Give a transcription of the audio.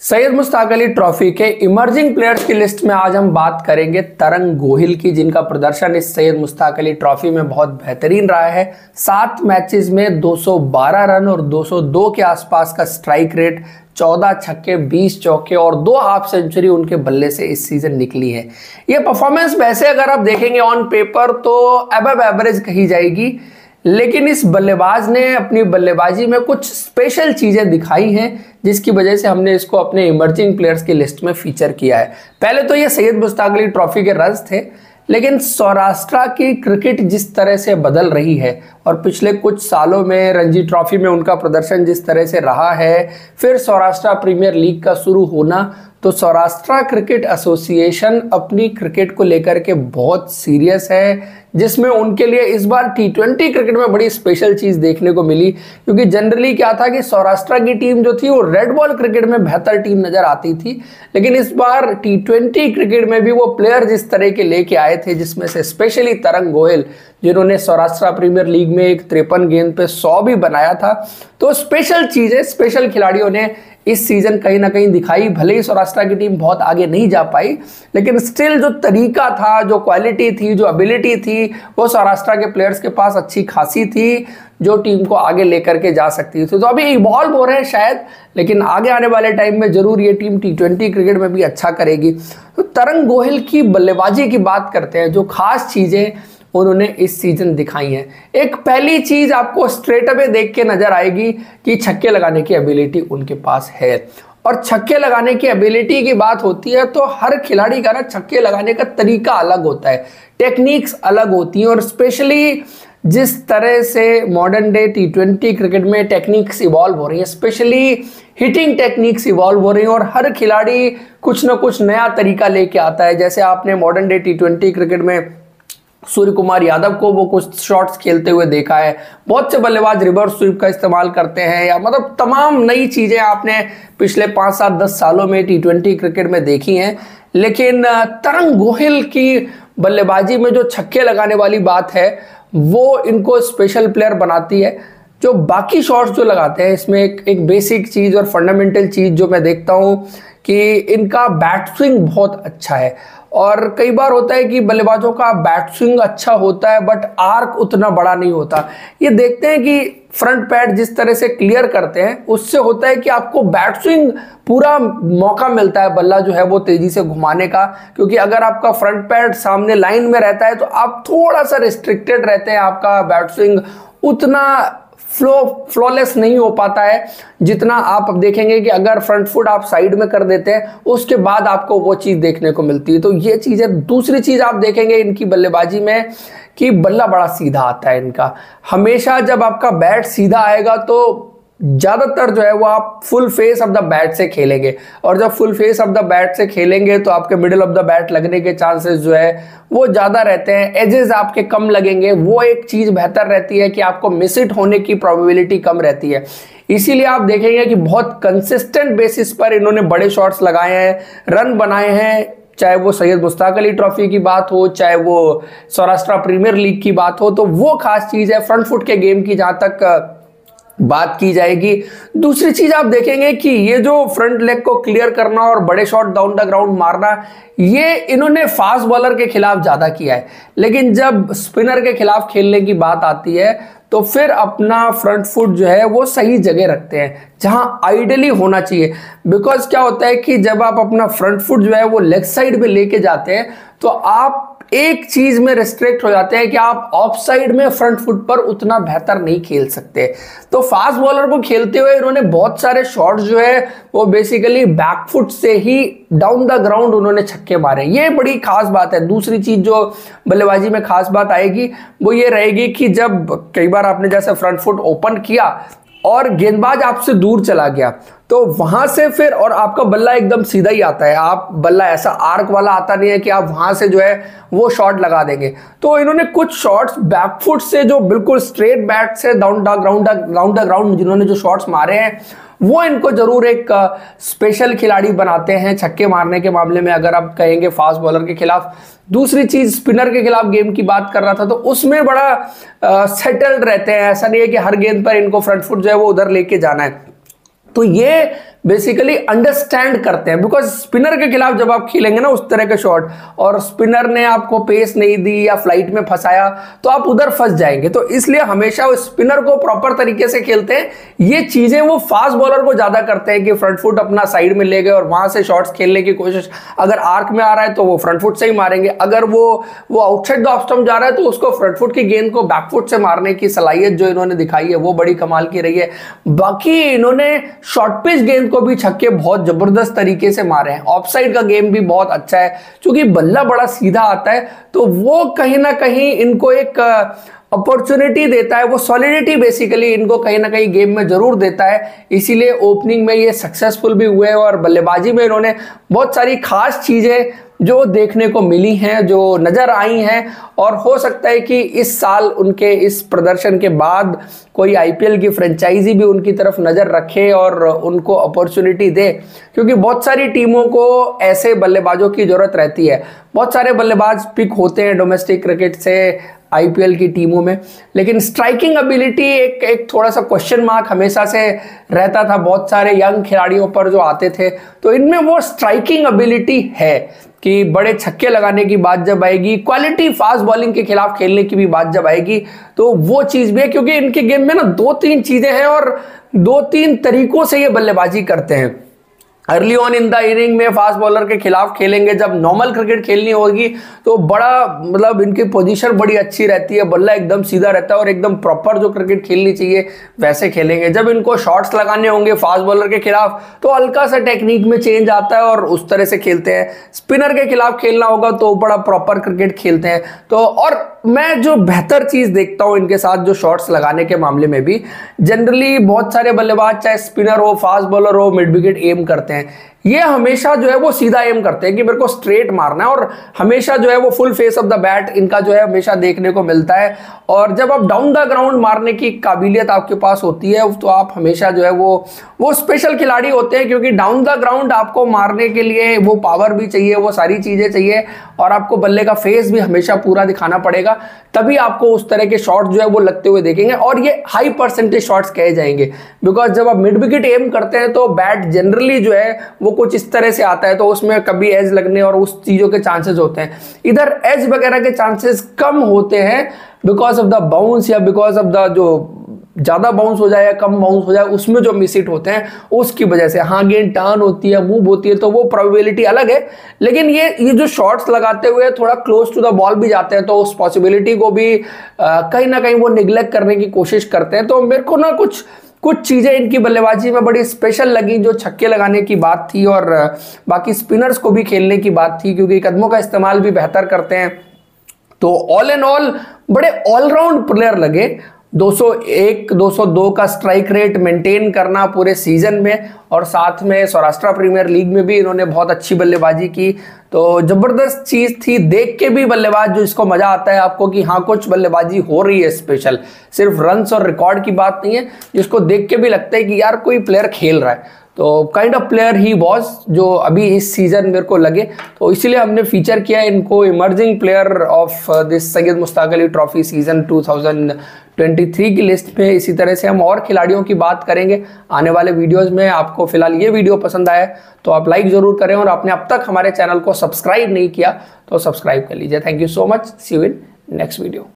Syed Mushtaq Ali trophy के emerging players की list में आज हम बात करेंगे तरंग गोहिल की, जिनका प्रदर्शन इस सैयद मुश्ताक अली ट्रॉफी में बहुत बेहतरीन रहा है। सात मैचेस में 212 रन और 202 के आसपास का स्ट्राइक रेट 14 छक्के 20 चौके और दो हाफ़ सेंचुरी उनके बल्ले से इस सीज़न निकली है। ये परफॉर्मेंस वैसे अगर आप देखेंगे ऑन पेपर तो अब एवरेज कही जाएगी। लेकिन इस बल्लेबाज ने अपनी बल्लेबाजी में कुछ स्पेशल चीज़ें दिखाई हैं, जिसकी वजह से हमने इसको अपने इमर्जिंग प्लेयर्स की लिस्ट में फीचर किया है। पहले तो ये सैयद मुश्ताक अली ट्रॉफी के रज थे, लेकिन सौराष्ट्र की क्रिकेट जिस तरह से बदल रही है और पिछले कुछ सालों में रणजी ट्रॉफी में उनका प्रदर्शन जिस तरह से रहा है, फिर सौराष्ट्र प्रीमियर लीग का शुरू होना तो सौराष्ट्र क्रिकेट एसोसिएशन अपनी क्रिकेट को लेकर के बहुत सीरियस है, जिसमें उनके लिए इस बार टी ट्वेंटी क्रिकेट में बड़ी स्पेशल चीज़ देखने को मिली, क्योंकि जनरली क्या था कि सौराष्ट्र की टीम जो थी वो रेड बॉल क्रिकेट में बेहतर टीम नज़र आती थी, लेकिन इस बार टी ट्वेंटी क्रिकेट में भी वो प्लेयर जिस तरह के लेके आए थे, जिसमें से स्पेशली तरंग गोयल, जिन्होंने सौराष्ट्र प्रीमियर लीग में एक तिरपन गेंद पे सौ भी बनाया था। तो स्पेशल चीज़ें स्पेशल खिलाड़ियों ने इस सीज़न कहीं ना कहीं दिखाई। भले ही सौराष्ट्र की टीम बहुत आगे नहीं जा पाई, लेकिन स्टिल जो तरीका था, जो क्वालिटी थी, जो एबिलिटी थी, वो सौराष्ट्र के प्लेयर्स के पास अच्छी खासी थी, जो टीम को आगे लेकर के जा सकती थी। तो अभी इवॉल्व हो रहे हैं शायद, लेकिन आगे आने वाले टाइम में ज़रूर ये टीम टी ट्वेंटी क्रिकेट में भी अच्छा करेगी। तो तरंग गोहिल की बल्लेबाजी की बात करते हैं, जो खास चीज़ें उन्होंने इस सीज़न दिखाई है। एक पहली चीज़ आपको स्ट्रेट अवे देख के नज़र आएगी कि छक्के लगाने की एबिलिटी उनके पास है। और छक्के लगाने की एबिलिटी की बात होती है तो हर खिलाड़ी का ना छक्के लगाने का तरीका अलग होता है। टेक्निक्स अलग होती हैं और स्पेशली जिस तरह से modern day T twenty cricket में टेक्निक्स इवॉल्व हो रही है स्पेशली हिटिंग टेक्निक्स इवॉल्व हो रही हैं और हर खिलाड़ी कुछ ना कुछ नया तरीका लेके आता है। जैसे आपने modern day T twenty cricket में सूर्य कुमार यादव को वो कुछ शॉट्स खेलते हुए देखा है। बहुत से बल्लेबाज रिवर्स स्वीप का इस्तेमाल करते हैं या मतलब तमाम नई चीज़ें आपने पिछले पाँच सात, दस सालों में टी ट्वेंटी क्रिकेट में देखी हैं। लेकिन तरंग गोहिल की बल्लेबाजी में जो छक्के लगाने वाली बात है, वो इनको स्पेशल प्लेयर बनाती है। जो बाकी शॉट्स जो लगाते हैं, इसमें एक एक बेसिक चीज़ और फंडामेंटल चीज़ जो मैं देखता हूँ कि इनका बैट स्विंग बहुत अच्छा है। और कई बार होता है कि बल्लेबाजों का बैट स्विंग अच्छा होता है बट आर्क उतना बड़ा नहीं होता। ये देखते हैं कि फ्रंट पैड जिस तरह से क्लियर करते हैं, उससे होता है कि आपको बैट स्विंग पूरा मौका मिलता है, बल्ला जो है वो तेज़ी से घुमाने का। क्योंकि अगर आपका फ्रंट पैड सामने लाइन में रहता है तो आप थोड़ा सा रिस्ट्रिक्टेड रहते हैं आपका बैट स्विंग उतना फ्लो फ्लॉलेस नहीं हो पाता है। जितना आप देखेंगे कि अगर फ्रंट फुट आप साइड में कर देते हैं, उसके बाद आपको वो चीज़ देखने को मिलती है। तो ये चीज़ है। दूसरी चीज़ आप देखेंगे इनकी बल्लेबाजी में कि बल्ला बड़ा सीधा आता है इनका। हमेशा जब आपका बैट सीधा आएगा तो ज़्यादातर जो है वो आप full face of the bat से खेलेंगे। और जब full face of the bat से खेलेंगे तो आपके मिडिल ऑफ़ द बैट लगने के चांसेस जो है वो ज़्यादा रहते हैं। एजेस आपके कम लगेंगे। वो एक चीज़ बेहतर रहती है कि आपको मिस इट होने की प्रोबेबिलिटी कम रहती है। इसीलिए आप देखेंगे कि बहुत कंसिस्टेंट बेसिस पर इन्होंने बड़े शॉट्स लगाए हैं रन बनाए हैं। चाहे वो सैयद मुश्ताक अली ट्रॉफी की बात हो, चाहे वो सौराष्ट्र प्रीमियर लीग की बात हो तो वो खास चीज़ है फ्रंट फुट के गेम की जहाँ तक बात की जाएगी। दूसरी चीज़ आप देखेंगे कि ये जो फ्रंट लेग को क्लियर करना और बड़े शॉट डाउन द ग्राउंड मारना, ये इन्होंने फास्ट बॉलर के खिलाफ ज़्यादा किया है। लेकिन जब स्पिनर के खिलाफ खेलने की बात आती है तो फिर अपना फ्रंट फुट जो है, वो सही जगह रखते हैं, जहाँ आइडली होना चाहिए। बिकॉज़ क्या होता है कि जब आप अपना फ्रंट फुट जो है, वो लेग साइड में लेके जाते हैं तो आप एक चीज़ में रिस्ट्रिक्ट हो जाते हैं कि आप ऑफ़ साइड में फ्रंट फुट पर उतना बेहतर नहीं खेल सकते। तो फास्ट बॉलर को खेलते हुए इन्होंने बहुत सारे शॉट्स जो है, वो बेसिकली बैक फुट से ही डाउन द ग्राउंड उन्होंने छक्के मारे। ये बड़ी खास बात है। दूसरी चीज़ जो बल्लेबाजी में खास बात आएगी, वो ये रहेगी कि जब, कई बार आपने जैसे फ्रंट फुट ओपन किया और गेंदबाज आपसे दूर चला गया तो वहाँ से फिर, और आपका बल्ला एकदम सीधा ही आता है। आप बल्ला, ऐसा आर्क वाला आता नहीं है कि आप वहाँ से जो है, वो शॉट लगा देंगे। तो इन्होंने कुछ शॉट्स बैकफुट से जो बिल्कुल स्ट्रेट बैट से down the ground ground ground जिन्होंने जो शॉट्स मारे हैं, वो इनको ज़रूर एक स्पेशल खिलाड़ी बनाते हैं छक्के मारने के मामले में, अगर आप कहेंगे फास्ट बॉलर के खिलाफ। दूसरी चीज़ स्पिनर के खिलाफ गेम की बात कर रहा था तो उसमें बड़ा सेटल्ड रहते हैं। ऐसा नहीं है कि हर गेंद पर इनको फ्रंट फुट जो है, वो उधर लेके जाना है। तो ये बेसिकली अंडरस्टैंड करते हैं। बिकॉज़ स्पिनर के खिलाफ जब आप खेलेंगे ना उस तरह के शॉट और स्पिनर ने आपको पेस नहीं दी या फ़्लाइट में फंसाया तो आप उधर फंस जाएँगे। तो इसलिए हमेशा स्पिनर को प्रॉपर तरीके से खेलते हैं। ये चीज़ें वो फास्ट बॉलर को ज़्यादा करते हैं कि फ्रंट फुट अपना साइड में ले गए और वहाँ से शॉट्स खेलने की कोशिश। अगर आर्क में आ रहा है तो वो फ्रंट फुट से ही मारेंगे। अगर वो वो आउटसाइड द स्टम्प जा रहा है तो उसको फ्रंट फुट की गेंद को बैकफुट से मारने की सलाहियत जो इन्होंने दिखाई है, वो बड़ी कमाल की रही है। बाकी इन्होंने शॉर्ट पिच गेंद को भी छक्के बहुत ज़बरदस्त तरीके से मारे हैं। ऑफ़ साइड का गेम भी बहुत अच्छा है। क्योंकि बल्ला बड़ा सीधा आता है तो वो कहीं ना कहीं इनको एक अपॉर्चुनिटी देता है। वो सॉलिडिटी बेसिकली इनको कहीं ना कहीं गेम में ज़रूर देता है। इसीलिए ओपनिंग में ये सक्सेसफुल भी हुए और बल्लेबाजी में इन्होंने बहुत सारी खास चीज़ें जो देखने को मिली हैं, जो नज़र आई हैं, और हो सकता है कि इस साल उनके, इस प्रदर्शन के बाद कोई आईपीएल की फ्रेंचाइजी भी उनकी तरफ़ नज़र रखे और उनको अपॉर्चुनिटी दे। क्योंकि बहुत सारी टीमों को ऐसे बल्लेबाजों की ज़रूरत रहती है। बहुत सारे बल्लेबाज पिक होते हैं डोमेस्टिक क्रिकेट से आईपीएल की टीमों में। लेकिन स्ट्राइकिंग एबिलिटी एक एक थोड़ा सा क्वेश्चन मार्क हमेशा से रहता था। बहुत सारे यंग खिलाड़ियों पर जो आते थे। तो इनमें वो स्ट्राइकिंग एबिलिटी है। कि बड़े छक्के लगाने की बात जब आएगी क्वालिटी फास्ट बॉलिंग के खिलाफ खेलने की भी बात जब आएगी तो वो चीज़ भी है, क्योंकि इनके गेम में ना दो तीन चीज़ें हैं और दो तीन तरीकों से ये बल्लेबाजी करते हैं। Early on in the inning में फास्ट बॉलर के खिलाफ खेलेंगे। जब नॉर्मल क्रिकेट खेलनी होगी तो बड़ा मतलब इनकी पोजीशन बड़ी अच्छी रहती है। बल्ला एकदम सीधा रहता है और एकदम प्रॉपर जो क्रिकेट खेलनी चाहिए, वैसे खेलेंगे। जब इनको शॉट्स लगाने होंगे फास्ट बॉलर के खिलाफ तो हल्का सा टेक्निक में चेंज आता है और उस तरह से खेलते हैं। स्पिनर के खिलाफ खेलना होगा तो बड़ा प्रॉपर क्रिकेट खेलते हैं। तो और मैं जो बेहतर चीज़ देखता हूँ इनके साथ, जो शॉट्स लगाने के मामले में भी जनरली बहुत सारे बल्लेबाज, चाहे स्पिनर हो फास्ट बॉलर हो मिड विकेट एम करते हैं। ये हमेशा जो है वो सीधा एम करते हैं कि मेरे को स्ट्रेट मारना है और हमेशा जो है वो full face of the bat इनका जो है हमेशा देखने को मिलता है। और जब आप डाउन द ग्राउंड मारने की काबिलियत आपके पास होती है तो आप हमेशा जो है वो वो स्पेशल खिलाड़ी होते हैं क्योंकि डाउन द ग्राउंड आपको मारने के लिए वो पावर भी चाहिए, वो सारी चीज़ें चाहिए और आपको बल्ले का फेस भी हमेशा पूरा दिखाना पड़ेगा। तभी आपको उस तरह के शॉट जो है वो लगते हुए देखेंगे और ये हाई परसेंटेज शॉट्स कहे जाएँगे। बिकॉज़ जब आप मिड विकेट एम करते हैं तो बैट जनरली जो है वो कुछ इस तरह से आता है तो उसमें कभी एज लगने और उस चीज़ों के चांसेस होते हैं। इधर एज वगैरह के चांसेस कम होते हैं बिकॉज़ ऑफ़ द बाउंस या बिकॉज़ ऑफ़ द जो ज़्यादा बाउंस हो जाए या कम बाउंस हो जाए, उसमें जो मिसिट होते हैं, उसकी वजह से। हाँ गेंद टर्न होती है मूव होती है तो वो प्रोबेबिलिटी अलग है। लेकिन ये ये जो शॉट्स लगाते हुए थोड़ा क्लोज टू द बॉल भी जाते हैं तो उस पॉसिबिलिटी को भी कहीं ना कहीं वो निग्लेक्ट करने की कोशिश करते हैं। तो मेरे को ना कुछ कुछ चीज़ें इनकी बल्लेबाजी में बड़ी स्पेशल लगी, जो छक्के लगाने की बात थी और बाकी स्पिनर्स को भी खेलने की बात थी, क्योंकि कदमों का इस्तेमाल भी बेहतर करते हैं। तो ऑल एंड ऑल बड़े ऑलराउंड प्लेयर लगे। 201 202 का स्ट्राइक रेट मेंटेन करना पूरे सीज़न में और साथ में सौराष्ट्र प्रीमियर लीग में भी इन्होंने बहुत अच्छी बल्लेबाजी की। तो ज़बरदस्त चीज़ थी, देख के भी बल्लेबाज जो इसको मज़ा आता है आपको कि हाँ कुछ बल्लेबाजी हो रही है स्पेशल सिर्फ़ रन्स और रिकॉर्ड की बात नहीं है, जिसको देख के भी लगता है कि यार कोई प्लेयर खेल रहा है। तो काइंड ऑफ़ प्लेयर ही बॉस जो अभी इस सीज़न मेरे को लगे। तो इसीलिए हमने फीचर किया इनको emerging player of this Syed Mushtaq Ali trophy season 2023 की लिस्ट में इसी तरह से हम और खिलाड़ियों की बात करेंगे। आने वाले वीडियोस में आपको फ़िलहाल ये वीडियो पसंद आया तो आप लाइक ज़रूर करें और आपने अब तक हमारे चैनल को सब्सक्राइब नहीं किया तो सब्सक्राइब कर लीजिए। Thank you so much see you in next video